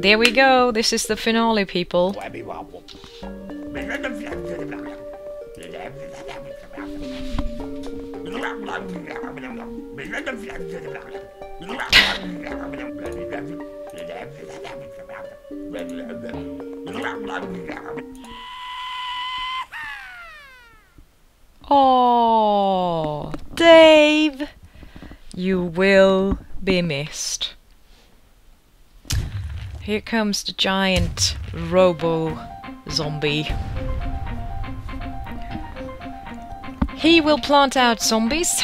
There we go. This is the finale, people. Oh, Dave, you will be missed. Here comes the giant robo zombie. He will plant out zombies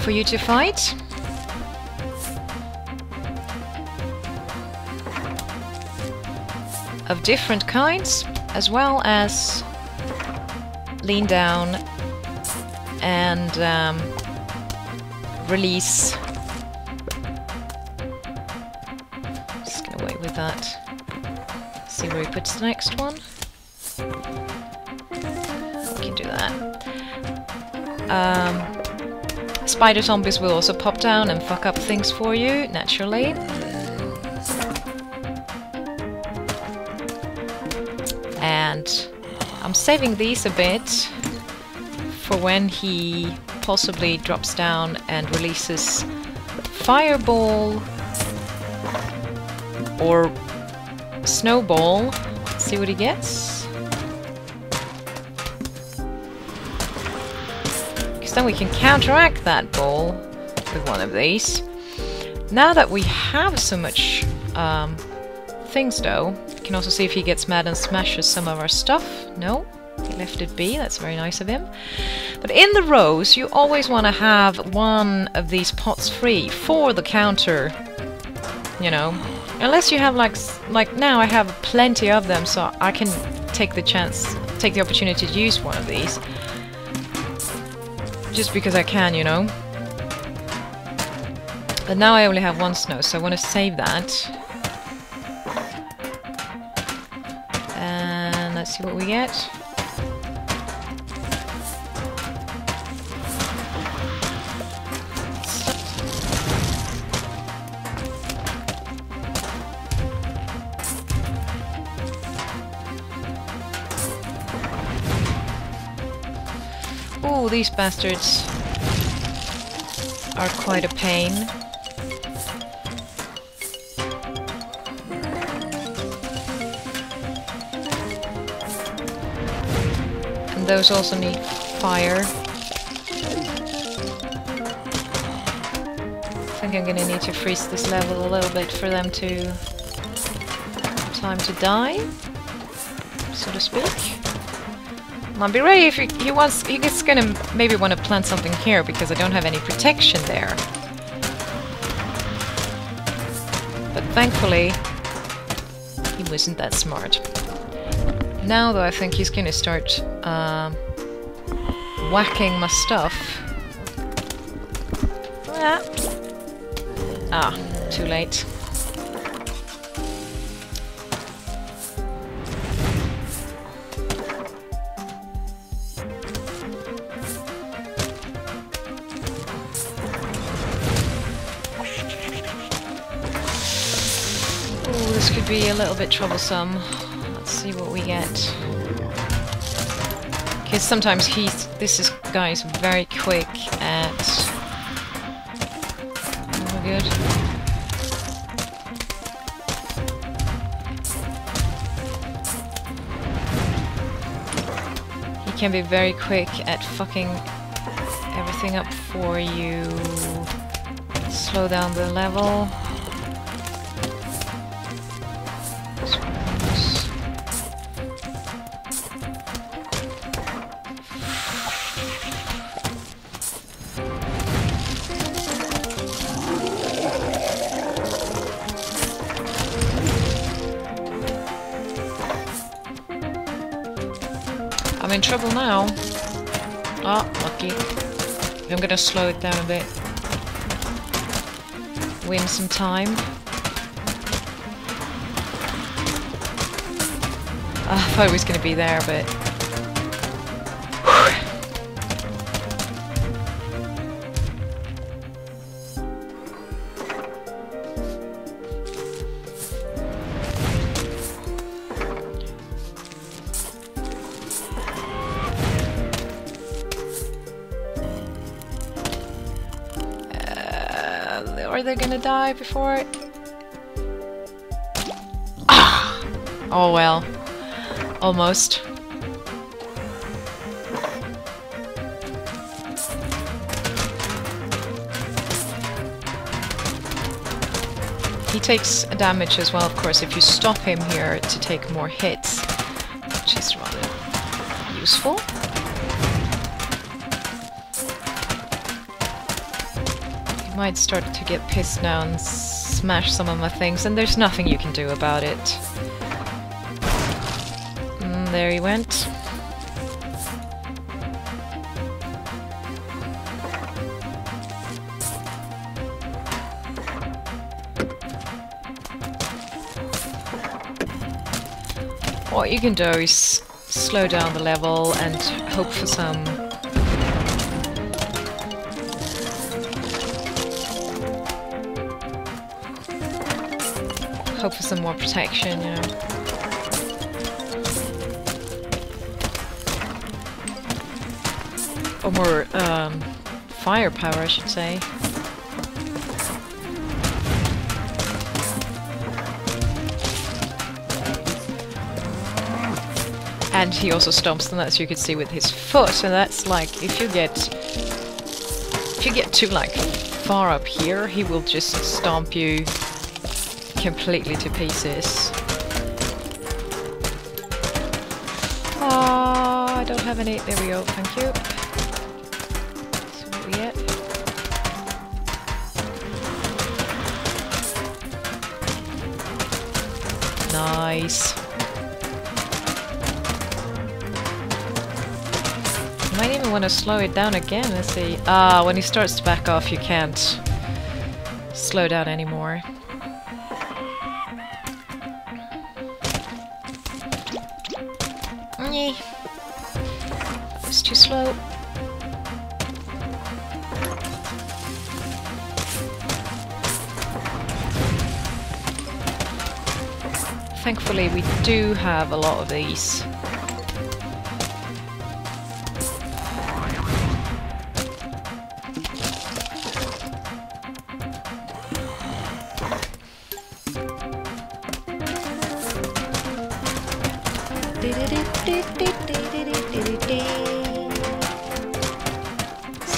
for you to fight. Of different kinds, as well as lean down and um, release. That. See where he puts the next one. We can do that. Um, spider zombies will also pop down and fuck up things for you, naturally. And I'm saving these a bit for when he possibly drops down and releases Fireball or Snowball. Let's see what he gets. Because then we can counteract that ball with one of these. Now that we have so much um, things though, we can also see if he gets mad and smashes some of our stuff. No, he left it be, that's very nice of him. But in the rows, you always want to have one of these pots free for the counter, you know. Unless you have like, like now I have plenty of them, so I can take the chance, take the opportunity to use one of these. Just because I can, you know. But now I only have one snow, so I want to save that. And let's see what we get. Ooh, these bastards are quite a pain. And those also need fire. I think I'm gonna need to freeze this level a little bit for them to... time to die, so to speak. I'll be ready if he, he wants. He's gonna maybe want to plant something here because I don't have any protection there. But thankfully, he wasn't that smart. Now, though, I think he's gonna start uh, whacking my stuff. Ah. ah, too late. Be a little bit troublesome. Let's see what we get. Because sometimes he's... This is, guy is very quick at... Oh, good. He can be very quick at fucking everything up for you. Slow down the level. I'm in trouble now. Ah, oh, lucky. I'm gonna slow it down a bit. Win some time. Uh, I thought it was gonna be there, but... are they gonna die before? it? Ah! Oh well. Almost. He takes damage as well, of course, if you stop him here to take more hits, which is rather useful. Might start to get pissed now and smash some of my things, and there's nothing you can do about it. Mm, there he went. What you can do is slow down the level and hope for some hope for some more protection, you know. Or more um, firepower, I should say. And he also stomps them, as you can see, with his foot, and that's like, if you get... If you get too, like, far up here, he will just stomp you completely to pieces. Oh, I don't have any... There we go, thank you. Nice. might even want to slow it down again. Let's see. Ah, when he starts to back off, you can't slow down anymore. Too slow. Thankfully, we do have a lot of these.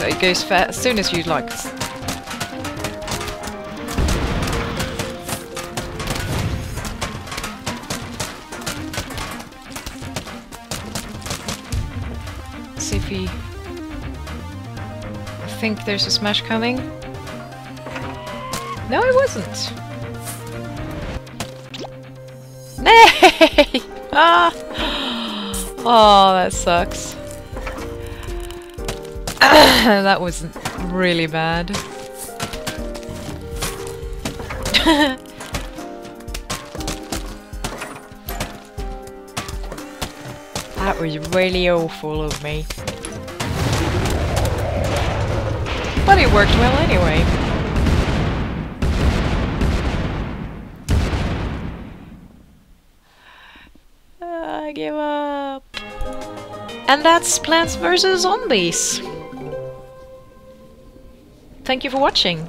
It goes fast as soon as you like. See if he. I think there's a smash coming. No, it wasn't. Nay! ah! Oh, that sucks. that was really bad. that was really awful of me. But it worked well anyway. I give up. And that's Plants vs. Zombies. Thank you for watching.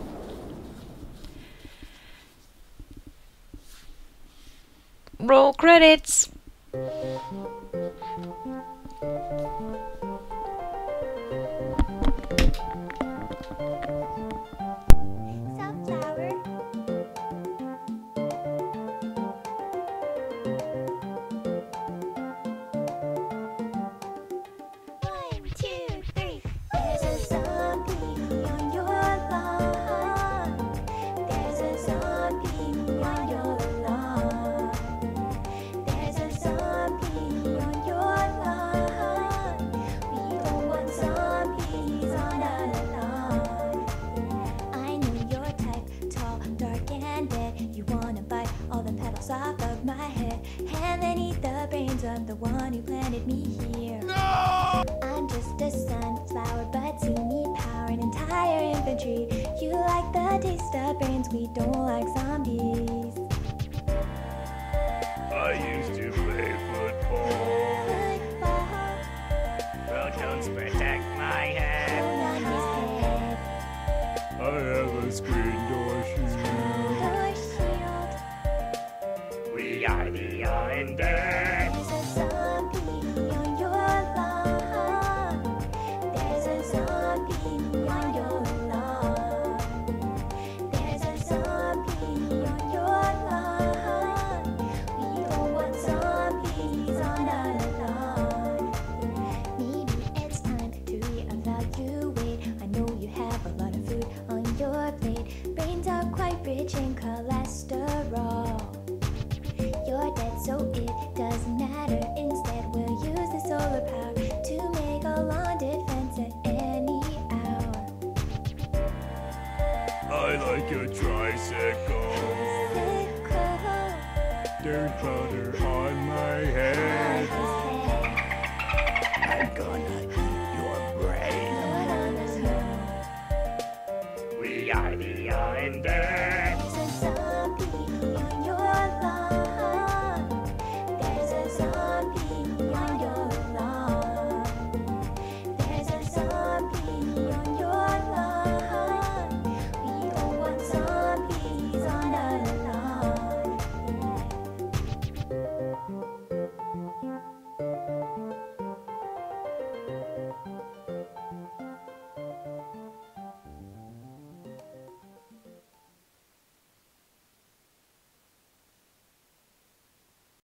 Roll credits! Taste brains, we don't like zombies. I used to play football. Football, protect my head. rich in cholesterol. You're dead, so it doesn't matter. Instead, we'll use the solar power to make a lawn defense at any hour. I like your tricycle. Tricycle. Dirt powder on